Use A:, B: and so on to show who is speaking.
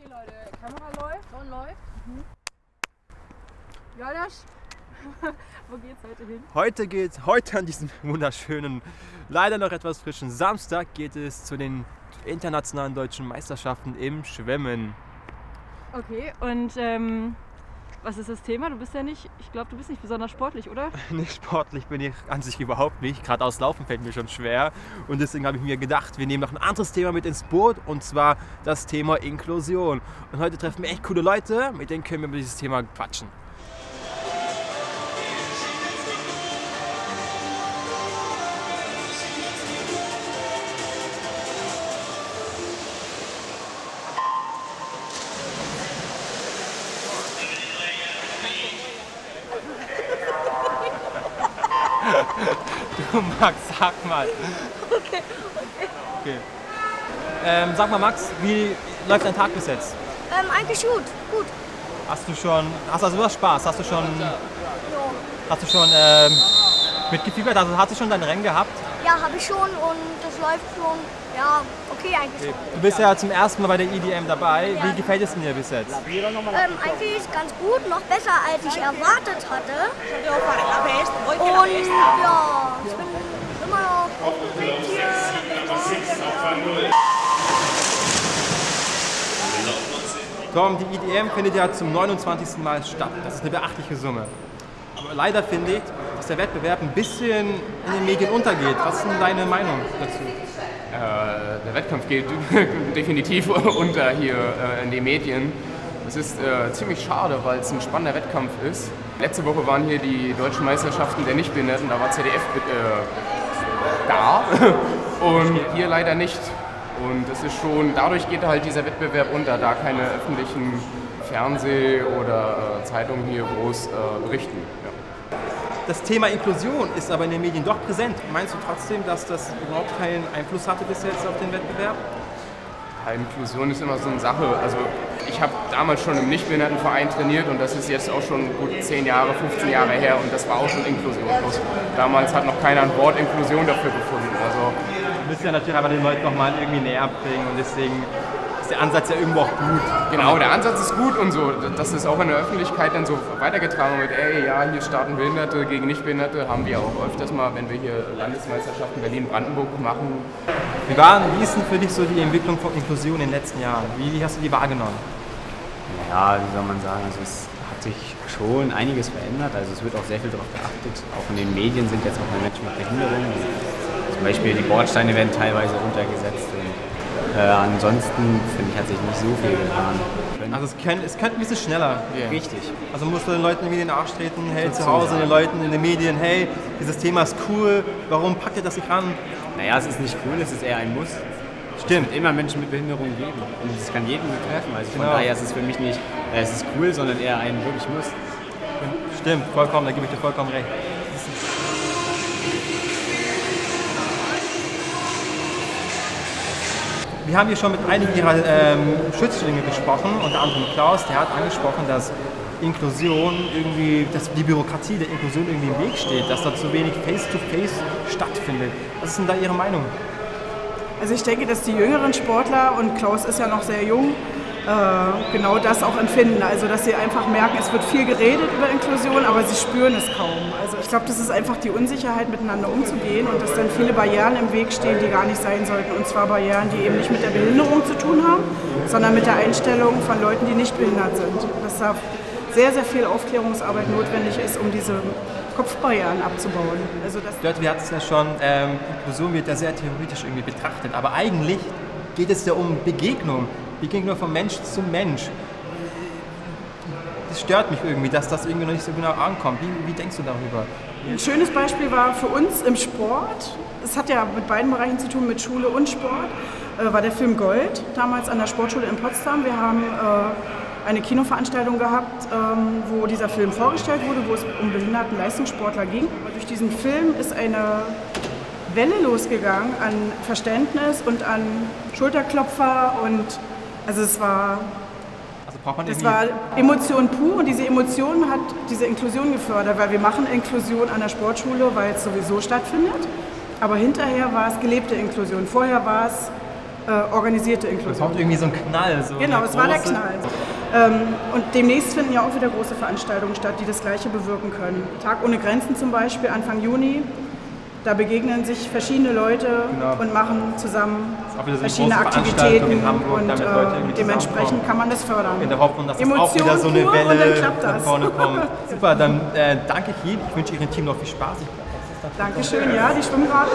A: Okay, Leute, Kamera läuft.
B: Ton läuft.
A: Jonas, wo geht's heute hin?
C: Heute geht, heute an diesem wunderschönen, leider noch etwas frischen Samstag geht es zu den internationalen deutschen Meisterschaften im Schwimmen.
A: Okay, und ähm, was ist das Thema? Du bist ja nicht, ich glaube, du bist nicht besonders sportlich, oder?
C: Nicht sportlich bin ich an sich überhaupt nicht. Gerade aus Laufen fällt mir schon schwer. Und deswegen habe ich mir gedacht, wir nehmen noch ein anderes Thema mit ins Boot und zwar das Thema Inklusion. Und heute treffen wir echt coole Leute, mit denen können wir über dieses Thema quatschen. Du Max, sag mal. Okay, okay. Ähm, sag mal Max, wie läuft dein Tag bis jetzt?
D: Ähm, eigentlich gut, gut.
C: Hast du schon, hast also was Spaß? Hast du schon,
D: Ja,
C: hast du schon ähm, mitgefiebert? Also hast du schon dein Rennen gehabt?
D: ja habe ich schon und das läuft schon, ja, okay eigentlich.
C: Du bist ja zum ersten Mal bei der EDM dabei. Wie gefällt es dir bis jetzt?
D: Ähm, eigentlich ganz gut, noch besser als ich erwartet hatte. Und ja, ich bin immer noch aufgeregt hier.
C: Tom, die EDM findet ja zum 29. Mal statt. Das ist eine beachtliche Summe. Aber leider finde ich, dass der Wettbewerb ein bisschen in den Medien untergeht. Was ist denn deine Meinung dazu?
E: Äh, der Wettkampf geht definitiv unter hier äh, in den Medien. Es ist äh, ziemlich schade, weil es ein spannender Wettkampf ist. Letzte Woche waren hier die deutschen Meisterschaften der Nichtbehinderten, da war ZDF äh, da und hier leider nicht. Und es ist schon, dadurch geht halt dieser Wettbewerb unter, da keine öffentlichen Fernseh- oder äh, Zeitungen hier groß äh, berichten. Ja.
C: Das Thema Inklusion ist aber in den Medien doch präsent. Meinst du trotzdem, dass das überhaupt keinen Einfluss hatte bis jetzt auf den Wettbewerb?
E: Ja, Inklusion ist immer so eine Sache. Also ich habe damals schon im Nichtbehindertenverein trainiert und das ist jetzt auch schon gut 10 Jahre, 15 Jahre her und das war auch schon Inklusion. Bloß damals hat noch keiner ein Wort Inklusion dafür gefunden. Also
C: Du müsst ja natürlich aber den Leuten nochmal irgendwie näher bringen und deswegen ist der Ansatz ja irgendwo auch gut.
E: genau, der Ansatz ist gut und so, dass es auch in der Öffentlichkeit dann so weitergetragen wird, ey, ja, hier starten Behinderte gegen Nichtbehinderte, haben wir auch öfters mal, wenn wir hier Landesmeisterschaften Berlin-Brandenburg machen.
C: Wie, war, wie ist denn für dich so die Entwicklung von Inklusion in den letzten Jahren? Wie hast du die wahrgenommen?
F: Ja, wie soll man sagen, also es hat sich schon einiges verändert. Also es wird auch sehr viel darauf geachtet. Auch in den Medien sind jetzt auch mehr Menschen mit Behinderung. Zum Beispiel die Bordsteine werden teilweise runtergesetzt. Äh, ansonsten finde ich, hat sich nicht so viel getan.
C: Also es, kann, es könnte ein bisschen schneller gehen.
F: Richtig.
C: Also musst du den Leuten irgendwie in den Arsch treten, hey, zu Hause, den Leuten in den Medien, hey, dieses Thema ist cool, warum packt ihr das nicht an?
F: Naja, es ist nicht cool, es ist eher ein Muss.
C: Stimmt.
F: Es wird immer Menschen mit Behinderung geben. Und es kann jeden betreffen. Also von
C: Genau.
F: daher ist es für mich nicht, äh, es ist cool, sondern eher ein wirklich Muss.
C: Stimmt, vollkommen, da gebe ich dir vollkommen recht. Wir haben hier schon mit einigen ihrer ähm, Schützlinge gesprochen, unter anderem Klaus, der hat angesprochen, dass Inklusion irgendwie, dass die Bürokratie der Inklusion irgendwie im Weg steht, dass da zu wenig Face-to-Face stattfindet. Was ist denn da Ihre Meinung?
G: Also ich denke, dass die jüngeren Sportler, und Klaus ist ja noch sehr jung, äh, genau das auch empfinden. Also dass sie einfach merken, es wird viel geredet über Inklusion, aber sie spüren es kaum. Also ich glaube, das ist einfach die Unsicherheit, miteinander umzugehen und dass dann viele Barrieren im Weg stehen, die gar nicht sein sollten. Und zwar Barrieren, die eben nicht mit der Behinderung zu tun haben, sondern mit der Einstellung von Leuten, die nicht behindert sind. Dass da sehr, sehr viel Aufklärungsarbeit notwendig ist, um diese Kopfbarrieren abzubauen. Also
C: Dort, wir hatten es ja schon, ähm, Inklusion wird ja sehr theoretisch irgendwie betrachtet, aber eigentlich geht es ja um Begegnung, Begegnung von Mensch zu Mensch. Das stört mich irgendwie, dass das irgendwie noch nicht so genau ankommt. Wie, wie denkst du darüber?
G: Ein schönes Beispiel war für uns im Sport. Es hat ja mit beiden Bereichen zu tun, mit Schule und Sport. Äh, war der Film Gold, damals an der Sportschule in Potsdam. Wir haben äh, eine Kinoveranstaltung gehabt, ähm, wo dieser Film vorgestellt wurde, wo es um behinderten Leistungssportler ging. Aber durch diesen Film ist eine Welle losgegangen an Verständnis und an Schulterklopfer und also es war
C: Also braucht man
G: das war Emotion pur und diese Emotion hat diese Inklusion gefördert, weil wir machen Inklusion an der Sportschule, weil es sowieso stattfindet. Aber hinterher war es gelebte Inklusion. Vorher war es äh, organisierte
C: Es
G: Inklusion.
C: kommt irgendwie so ein Knall. So
G: Genau, es war der Knall. Ähm, und demnächst finden ja auch wieder große Veranstaltungen statt, die das Gleiche bewirken können. Tag ohne Grenzen zum Beispiel, Anfang Juni. Da begegnen sich verschiedene Leute
C: Genau.
G: und machen zusammen verschiedene Aktivitäten
C: in Hamburg,
G: und äh, dementsprechend kann man das fördern.
C: In der Hoffnung, dass das auch wieder so eine Welle nach vorne kommt. Super, dann äh, danke ich Ihnen. Ich wünsche Ihrem Team noch viel Spaß. Ich
G: Dankeschön, ja, die schwimmen gerade.